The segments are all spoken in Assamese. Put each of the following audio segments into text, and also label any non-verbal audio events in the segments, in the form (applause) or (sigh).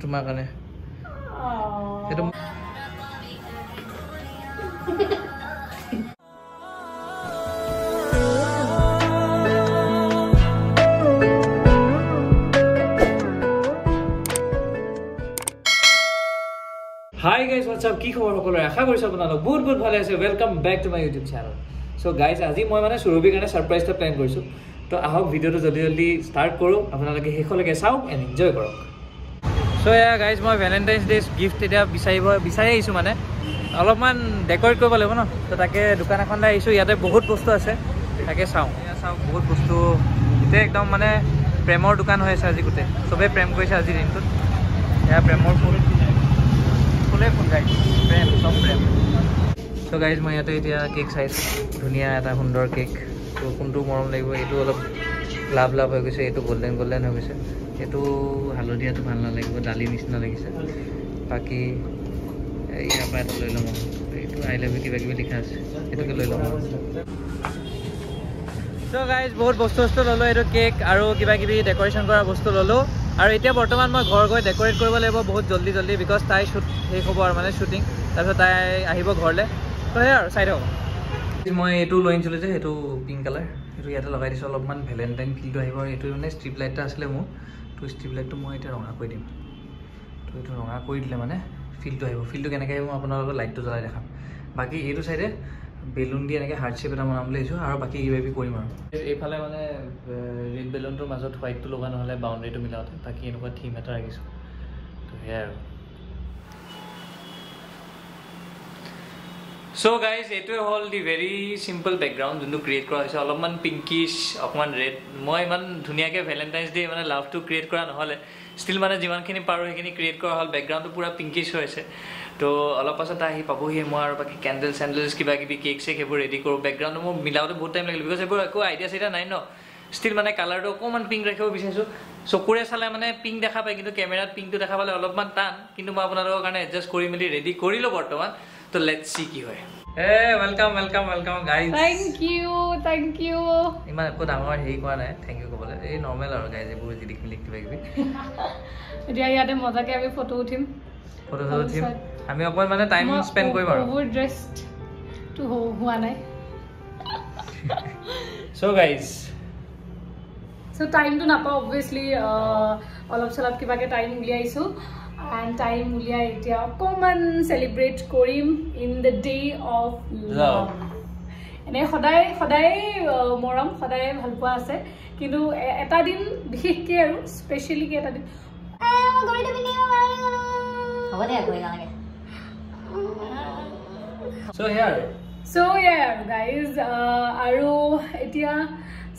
তোমাৰ কাৰণে সেইটো হাই গাইজ হোৱাটছআপ কি খবৰ সকলোৰে আশা কৰিছোঁ আপোনালোক বহুত বহুত ভালে আছে welcome back to my YouTube channel so' guys আজি মই মানে সুৰভিৰ কাৰণে ছাৰপ্ৰাইজ এটা প্লেন কৰিছোঁ তো আহক ভিডিঅ'টো জলদি জলদি ষ্টাৰ্ট কৰোঁ। আপোনালোকে শেষলৈকে চাওক এণ্ড এনজয় কৰক। চ' এয়া গাইজ মই ভেলেণ্টাইন্স ডে গিফ্ট এতিয়া বিচাৰিব বিচাৰি আহিছোঁ মানে। অলপমান ডেক'ৰেট কৰিব লাগিব ন? তো তাকে দোকান এখনলৈ আহিছোঁ। ইয়াতে বহুত বস্তু আছে। তাকে চাওঁ। এয়া চাওক বহুত বস্তু। গোটেই একদম মানে প্ৰেমৰ দোকান হৈ আছে আজি গোটেই। চবেই প্ৰেম কৰিছে আজিৰ দিনটোত। এয়া প্ৰেমৰ ফুল। ফুলে ফুল গাইজ প্ৰেম চব প্ৰেম। চ' গাইজ মই ইয়াতে এতিয়া কেক চাইছোঁ ধুনীয়া এটা সুন্দৰ কেক ত' কোনটো মৰম লাগিব এইটো অলপ লাভ লাভ হৈ গৈছে এইটো গল্ডেন গল্ডেন হৈ গৈছে। এইটো হালধীয়াটো ভাল নালাগিব দালি নিচিনা লাগিছে। বাকী ইয়াৰ পৰা এটা লৈ ল'ম। এইটো আই লাভ ইউ কিবা কিবি লিখা আছে সেইটোকে লৈ ল'ম চ' গাইজ বহুত বস্তু বস্তু ল'লোঁ এইটো কেক আৰু কিবা কিবি ডেক'ৰেশ্যন কৰা বস্তু ল'লোঁ। আৰু এতিয়া বৰ্তমান মই ঘৰ গৈ ডেক'ৰেট কৰিব লাগিব বহুত জল্দি জল্দি বিকজ তাই শ্বুট শেষ হ'ব আৰু মানে শ্বুটিং তাৰপিছত তাই আহিব ঘৰলৈ। তো সেয়াই আৰু চাই থাকক। মই এইটো লৈ আনিছিলোঁ যে সেইটো পিংক কালাৰ সেইটো ইয়াতে লগাই দিছোঁ। অলপমান ভেলেণ্টাইন ফিলটো আহিব। আৰু এইটো মানে ষ্ট্ৰিপ লাইট এটা আছিলে মোৰ। তো ষ্ট্ৰিপ লাইটটো মই এতিয়া ৰঙা কৰি দিম। তো এইটো ৰঙা কৰি দিলে মানে ফিলটো আহিব। ফিলটো কেনেকৈ আহিব মই আপোনালোকৰ লাইটটো জ্বলাই দেখাম। বাকী এইটো চাইডে বেলুন দি এনেকৈ হাৰ্ট শ্বেপ এটা বনাম বুলি ভাবিছোঁ আৰু বাকী কিবা কিবি কৰিম আৰু। এইফালে মানে ৰেড বেলুনটোৰ মাজত হোৱাইটটো লগা নহ'লে বাউণ্ডেৰীটো মিলাওঁতে। বাকী এনেকুৱা থিম এটা ৰাখিছোঁ। তো সেয়াই আৰু। চ' গাইজ এইটোৱে হ'ল দি ভেৰি চিম্পল বেকগ্ৰাউণ্ড যোনটো ক্ৰিয়েট কৰা হৈছে। অলপমান পিংকিছ অকণমান ৰেড মই ইমান ধুনীয়াকৈ ভেলেণ্টাইন্স ডে মানে লাভটো ক্ৰিয়েট কৰা নহ'লে। ষ্টিল মানে যিমানখিনি পাৰোঁ সেইখিনি ক্ৰিয়েট কৰা হ'ল। বেকগ্ৰাউণ্ডটো পূৰা পিংকিছ হৈ আছে। তো অলপ পাছত আহি পাবহি মই আৰু বাকী কেণ্ডেল চেণ্ডেলছ কিবা কিবি কেক চেক সেইবোৰ ৰেডি কৰোঁ। বেকগ্ৰাউণ্ডটো মোৰ মিলাওঁতে বহুত টাইম লাগিল বিকজ এইবোৰ একো আইডিয়া চাইডিয়া নাই ন। ষ্টিল মানে কালাৰটো অকণমান পিংক ৰাখিব বিচাৰিছোঁ। চকুৰে চালে মানে পিংক দেখা পায় কিন্তু কেমেৰাত পিংকটো দেখা পালে অলপমান টান। কিন্তু মই আপোনালোকৰ কাৰণে এডজাষ্ট কৰি মেলি ৰেডি কৰিলোঁ বৰ্তমান। তো লেট চি কি হয় এ welcome welcome welcome guys thank you thank you ইমান একো ডাঙৰ হেৰি কৰা নাই থেংক ইউ ক'বলৈ এই নৰ্মেল আৰু গাইজ এইবোৰ জিলিক মিলিক কিবা কিবি এতিয়া ইয়াতে মজাকে আমি ফটো উঠিম ফটো চটো উঠিম আমি অকণমান মানে টাইম স্পেণ্ড কৰিম আৰু অভাৰ ড্ৰেছটো হোৱা নাই চ' গাইজ চ' টাইমটো নাপাওঁ অবভিয়াছলি অলপ চলপ কিবাকৈ টাইম উলিয়াইছোঁ এণ্ড টাইম উলিয়াই এতিয়া অকণমান চেলিব্ৰেট কৰিম in the day of love. এনে সদায় সদায় মৰম সদায় ভাল পোৱা আছে কিন্তু এটা দিন বিশেষকৈ আৰু স্পেচিয়েলিকৈ এটা দিন হ'ব দে গৈ নালাগে চ' সেয়া আৰু চ' ইয়াই আৰু গাইজ আৰু এতিয়া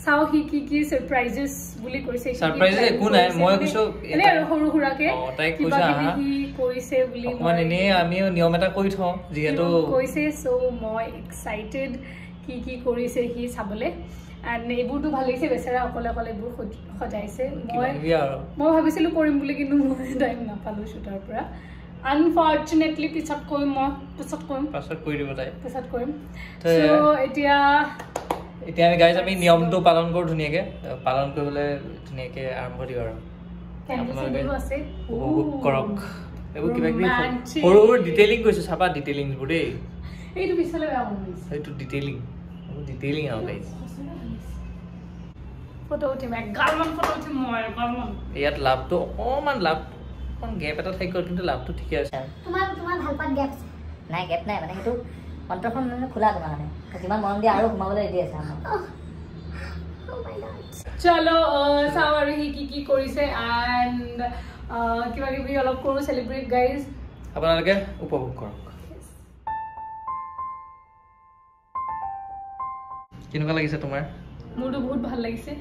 চাওঁ সি কি কি ছাৰপ্ৰাইজেছ বুলি কৈছে সি কি Surprises plan একো নাই, মই মানে কৈছোঁ এনে সৰু সুৰাকে অ, কৈছা, কিবি আহা। সি কৰিছে বুলি মই- এনেই আমিও নিয়ম এটা কৰি থওঁ যিহেতু সি কৈছে চ' মই এক্সাইটেড কি কি কৰিছে সি চাবলৈ। এণ্ড এইবোৰতো ভাল লাগিছে বেচেৰা অকলে অকলে এইবোৰ সজ- সজাইছে। মই মই ভাবিছিলোঁ কৰিম বুলি কিন্তু মই টাইম নাপালোঁ শ্বুটৰ পৰা। আনফৰ্চুনেটলি পিছত কৰিম মই পিছত কৰিম। পাছত কৰি দিব তাই পিছত কৰিম। চ' এতিয়া এতিয়া আমি গাইজ আমি নিয়মটো পালন কৰোঁ ধুনীয়াকৈ। পালন কৰিবলৈ ধুনীয়াকৈ আৰম্ভ দিওঁ আৰু। আপোনালোকে উপভোগ কৰক। এইবোৰ কিবা কিবি. সৰু সৰু ডিটেইলিং কৈছোঁ চাবা ডিটেইলিংবোৰ দেই। এইটো পিছলৈ বেয়া মন গৈছে সেইটো ডিটেইলিং ডিটেইলিং আৰু গাইজ ফটো উঠিম এগালমান ফটো উঠিম মই এগালমান ইয়াত লাভটো অকণমান লাভ অকণ গেপ এটা থাকি গ'ল কিন্তু লাভটো ঠিকে আছে। তোমাৰ তোমাৰ ভাল পোৱাত গেপ আছে নাই গেপ নাই মানে সেইটো অন্তৰখন মানে খোলা তোমাৰ কাৰণে। যিমান মৰম দিয়ে আৰু সোমাবলৈ ৰেডি আছে আমাৰ চলো চাওঁ আৰু সি কি কি কৰিছে এণ্ড কিবা কিবি অলপ কৰোঁ চেলিব্ৰেট গাইজ আপোনালোকে উপভোগ কৰক কেনেকুৱা লাগিছে তোমাৰ মোৰতো বহুত ভাল লাগিছে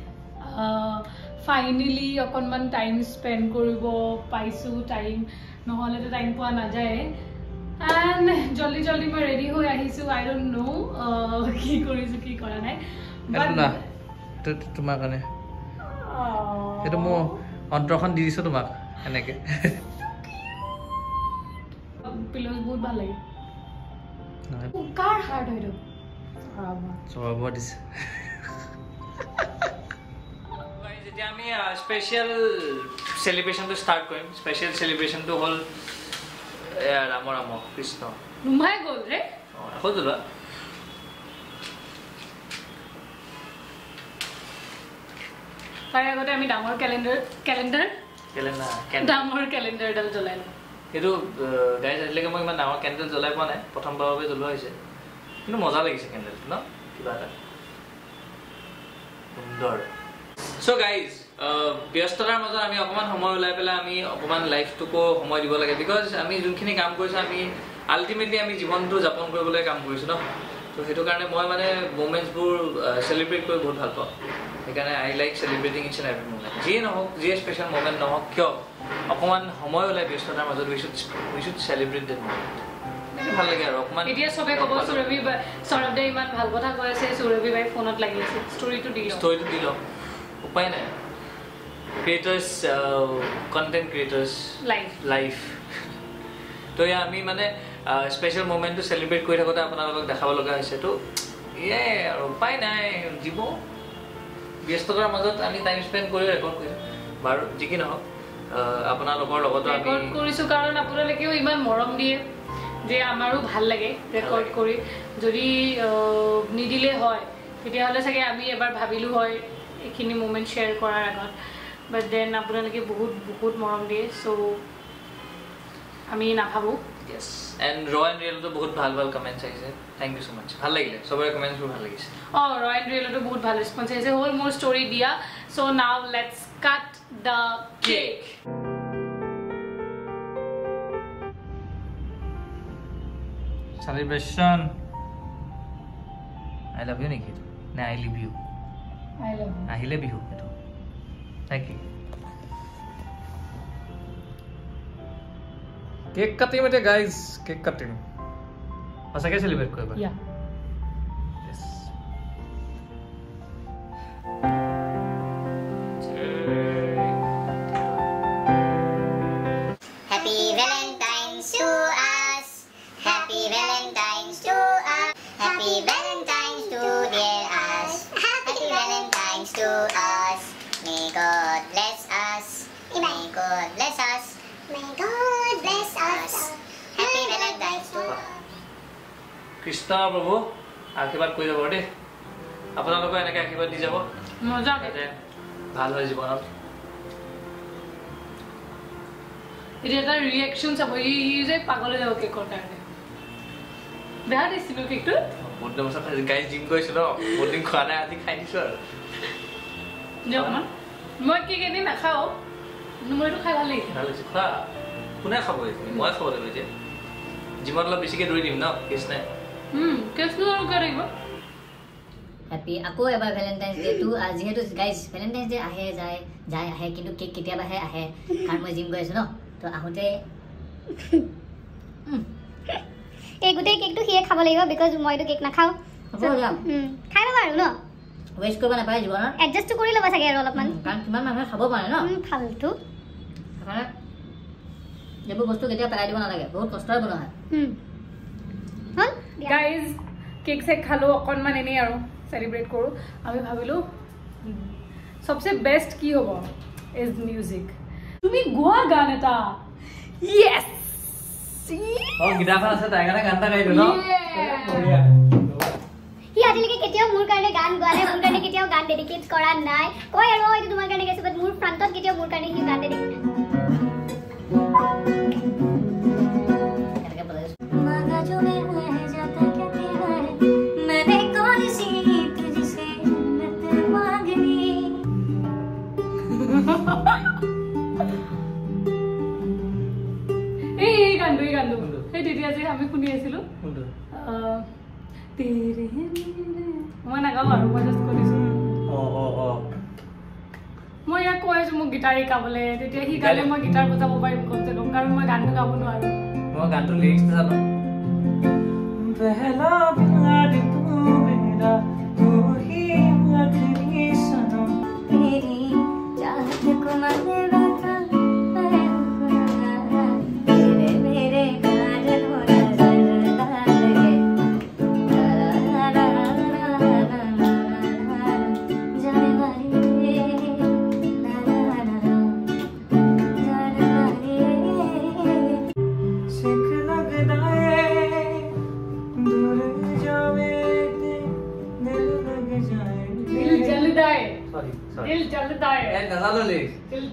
ফাইনেলি অকণমান টাইম স্পেণ্ড কৰিব পাইছোঁ টাইম নহ'লেতো টাইম পোৱা নাযায় এণ্ড জল্দি জল্দি মই ৰেডি হৈ আহিছোঁ আই ডোণ্ট ন' কি কৰিছোঁ কি কৰা নাই এইটো না এইটো তোমাৰ কাৰণে সেইটো মোৰ অন্তৰখন দি দিছোঁ তোমাক এনেকৈ পিলজ বহুত ভাল লাগে নহয় ও, কাৰ হাৰ্ট হয়তো চবাব দিছে এতিয়া আমি স্পেচিয়েল চেলিব্ৰেশ্যনটো ষ্টাৰ্ট কৰিম স্পেচিয়েল চেলিব্ৰেশ্যনটো হ'ল এয়া ৰাম ৰাম কৃষ্ণ নুমাই গ'ল ৰে অঁ আকৌ জ্বলোৱা তাৰে আগতে আমি ডাঙৰ কেলেণ্ডাৰ কেলেণ্ডাৰ ডাঙৰ কেলেণ্ডাৰ এডাল জ্বলাই লওঁ সেইটো গাইজ আজিলৈকে মই ইমান ডাঙৰ কেণ্ডেল জ্বলাই পোৱা নাই প্ৰথমবাৰৰ বাবে জ্বলোৱা হৈছে কিন্তু মজা লাগিছে কেণ্ডেলটো ন কিবা এটা সুন্দৰ চ' গাইজ ব্যস্ততাৰ মাজত আমি অকণমান সময় ওলাই পেলাই আমি অকণমান লাইফটোকো সময় দিব লাগে। বিকজ আমি যোনখিনি কাম কৰিছোঁ আমি আল্টিমেটলি আমি জীৱনটো যাপন কৰিবলৈ কাম কৰিছোঁ ন? ত' সেইটো কাৰণে মই মানে মুমেণ্টছবোৰ চেলিব্ৰেট কৰি বহুত ভাল পাওঁ। সেইকাৰণে I like celebrating its and every moment যিয়ে নহওক যিয়ে স্পেচিয়েল মুমেণ্ট নহওক কিয়? অকণমান সময় ওলাই ব্যস্ততাৰ মাজত we should we should celebrate that moment ভাল লাগে আৰু অকণমান এতিয়া চবে ক'ব সৌৰভী সৌৰভ ইমান ভাল কথা কৈ আছে সৌৰভী বাই ফোনত লাগি আছে। ষ্টৰিটো দি ষ্টৰিটো দি লওঁ। উপায় নাই। Creators content creators live life তো এয়া আমি মানে স্পেচিয়েল মুমেণ্টটো চেলিব্ৰেট কৰি থাকোঁতে আপোনালোকক দেখাব লগা হৈছে তো এয়াই আৰু উপায় নাই জীৱ ব্যস্ততাৰ মাজত আমি টাইম স্পেণ্ড কৰি ৰেকৰ্ড কৰিছোঁ বাৰু যি কি নহওক আপোনালোকৰ লগতো আমি ৰেকৰ্ড কৰিছোঁ কাৰণ আপোনালোকেও ইমান মৰম দিয়ে যে আমাৰো ভাল লাগে ৰেকৰ্ড। কৰি যদি নিদিলে হয় তেতিয়াহ'লে চাগে আমি এবাৰ ভাবিলোঁ হয় এইখিনি মুমেণ্ট শ্বেয়াৰ কৰাৰ আগত বাট দেন আপোনালোকে বহুত বহুত মৰম দিয়ে চ' আমি নাভাবোঁ। য়েছ এণ্ড ৰ এণ্ড ৰিয়েলতো বহুত ভাল ভাল কমেণ্টছ আহিছে। থেংক ইউ ছ' মাছ ভাল লাগিলে। চবৰে কমেণ্টছবোৰ ভাল লাগিছে। অঁ ৰয়েল ৰিয়েলতো বহুত ভাল ৰেচপঞ্চ আহিছে। হ'ল মোৰ ষ্টৰি দিয়া। So' now let's cut the cake celebration I love you নেকি এইটো নে I live U I love আহিলে বিহু এইটো নে কি কেক কাটিম এতিয়া গাইজ কেক কাটিম সঁচাকৈ চেলিব্ৰেট কৰিবা ইয়া Yes. Us. Happy Valentine's to us. Krishna প্ৰভু আশীৰ্বাদ কৰি যাব দেই আপোনালোকৰ এনেকৈ আশীৰ্বাদ দি যাব মজা যাতে ভাল হয় জীৱনত এতিয়া তাৰ ৰিয়েকশ্যন চাব ই ই যে পাগলৈ যাব কেকৰ কাৰণে বেয়া দিছিলোঁ কেকটো বহুত দিনৰ পাছত গাড়ী জিম কৰিছোঁ ন বহুত দিন খোৱা নাই আজি খাই দিছোঁ আৰু অকণমান মই কেক এদিন নাখাওঁ মোৰ এইটো খাই ভাল লাগিছে ভাল হৈছে খোৱা কোনে খাব এইখিনি মই খাব লাগিব এতিয়া। জিমত অলপ বেছিকৈ দৌৰি দিম ন? কেছ নাই। কেকটো আৰু কিয় লাগিব হেপী আকৌ এবাৰ ভেলেণ্টাইন্স ডে টু যিহেতু গাইজ ভেলেণ্টাইন্স ডে আহে যায় যায় আহে কিন্তু কেক কেতিয়াবাহে আহে কাৰণ মই জিম গৈ আছোঁ ন? তো আহোঁতে এই গোটেই কেকটো সিয়ে খাব লাগিব বিকজ মইতো কেক নাখাওঁ। খাই ল'ব আৰু ন? ৱেষ্ট কৰিব নাপায় জীৱনত। এডজাষ্টটো কৰি ল'ব চাগে আৰু অলপমান। কাৰণ কিমান মানুহে খাব পাৰে ন? ফাল্টু। সেইকাৰণে এইবোৰ বস্তু কেতিয়াও পেলাই দিব নালাগে বহুত কষ্টৰে বনোৱা হয়। গাইজ কেক চেক খালোঁ অকণমান এনেই আৰু চেলিব্ৰেট কৰোঁ। আমি ভাবিলোঁ চবচে বেষ্ট কি হ'ব? ইজ মিউজিক তুমি গোৱা গান এটা। সি আজিলৈকে কেতিয়াও মোৰ কাৰণে গান গোৱা নাই মোৰ কাৰণে কেতিয়াও গান ডেডিকেট কৰা নাই। কয় আৰু এইটো তোমাৰ কাৰণে গাইছে বাট মোৰ ফ্ৰণ্টত কেতিয়াও মোৰ কাৰণে সি গান ডেডিকেট মোক গীটাৰ শিকাবলৈ। তেতিয়া সি গালে মই গীটাৰ বজাব পাৰিম কমচে কম কাৰণ মই গানটো গাব নোৱাৰোঁ। মই গানটো লিৰিক্স জানো।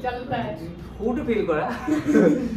জাঙ্ক ফুড ফিল করা? (laughs)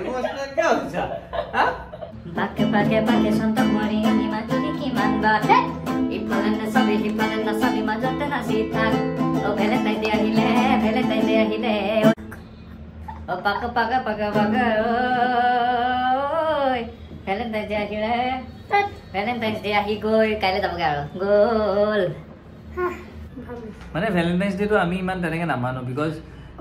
কিয় ইমোচনেল কিয় হৈছা হা Bakke bakke bakke sontok mori ani maturi kiman bate Ipalan na sabi ipalan na sabi majate na sitan O Valentine day ahile Valentine day ahile O bakke bakke bakke bakke oi Valentine day ahile Valentine day ahi goi kaile যাবগে আৰু গ'ল মানে ভেলেণ্টাইন্স ডেটো আমি ইমান তেনেকে নামানো বিকজ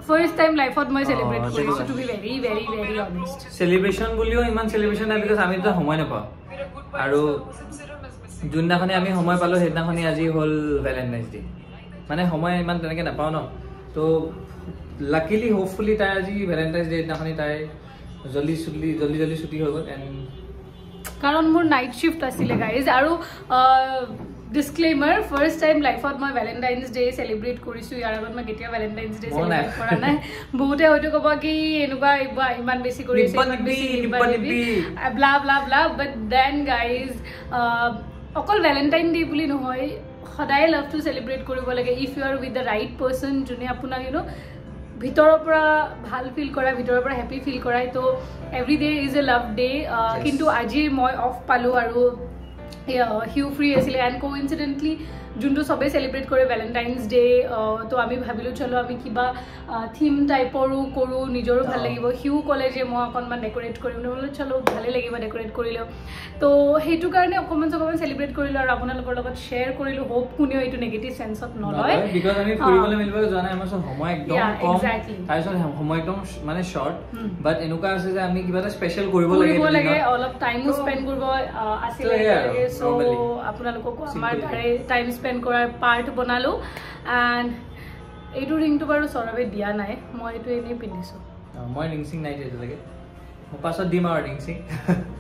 ফাৰ্ষ্ট টাইম লাইফত মই চেলিব্ৰেট কৰিছোঁ to be very very very honest celebration বুলিও ইমান চেলিব্ৰেশ্যন নাই বিকজ আমি সময় নাপাওঁ। আৰু যোনদিনাখনি আমি সময় পালোঁ সেইদিনাখনি আজি হ'ল ভেলেণ্টাইন্স ডে মানে সময় ইমান তেনেকৈ নাপাওঁ ন। তো লাকিলি হোপফুলি তাই আজি ভেলেণ্টাইন্স ডে দিনাখনি তাই জল্দি চুলি জল্দি জল্দি ছুটি হৈ গ'ল। এণ্ড কাৰণ মোৰ নাইট শ্বিফ্ট আছিলে গাইজ আৰু ডিছক্লেইমাৰ ফাৰ্ষ্ট টাইম লাইফত মই ভেলেণ্টাইন্স ডে চেলিব্ৰেট কৰিছোঁ ইয়াৰ আগত মই কেতিয়াও ভেলেণ্টাইন্স ডে। চেলিব্ৰেট কৰা নাই (laughs) বহুতে হয়তো ক'ব কি এনেকুৱা ইবা- ইমান বেছি কৰি আছে নিব্বা ইমান বেছি নিব্বি, নিব্বা নিব্বা নিব্বি। নিব্বি। Blah blah blah but then guys অকল ভেলেণ্টাইন ডে বুলি নহয় সদায় লাভটো চেলিব্ৰেট কৰিব লাগে if you are with the right person যোনে আপোনাক ইউ ন ভিতৰৰ পৰা ভাল ফিল কৰা ভিতৰৰ পৰা হেপী ফিল কৰাই ত' every day is a love day কিন্তু আজি মই অফ পালোঁ আৰু হিউ ফ্ৰী আছিলে। এণ্ড কো ইনচিডেণ্টলি যোনটো চবেই চেলিব্ৰেট কৰে ভেলেণ্টাইন্স ডে তো আমি ভাবিলোঁ চলো আমি কিবা থিম টাইপৰো কৰোঁ নিজৰো ভাল। লাগিব। সিও ক'লে যে মই অকণমান ডেক'ৰেট কৰিম। বোলো চলো ভালেই লাগিব ডেক'ৰেট কৰিলেও। তো সেইটো কাৰণে অকণমান চকণমান চেলিব্ৰেট কৰিলোঁ আৰু আপোনালোকৰ লগত শ্বেয়াৰ কৰিলোঁ। হোপ কোনেও এইটো নিগেটিভ চেঞ্চত নলয়। এনেকুৱা আছে যে আমি কিবা এটা স্পেচিয়েল কৰিব লাগে। অলপ টাইমো স্পেণ্ড কৰিব আছিলে চ' normally. আপোনালোককো আমাৰ। তাৰে টাইম স্পেণ্ড কৰাৰ পাৰ্ট বনালোঁ এণ্ড এইটো ৰিংটো বাৰু সৌৰভে দিয়া নাই মই এইটো এনেই পিন্ধিছোঁ মই ৰিং চিং নাই দিয়া এতিয়ালৈকে মই পাছত দিম আৰু ৰিং চিং (laughs)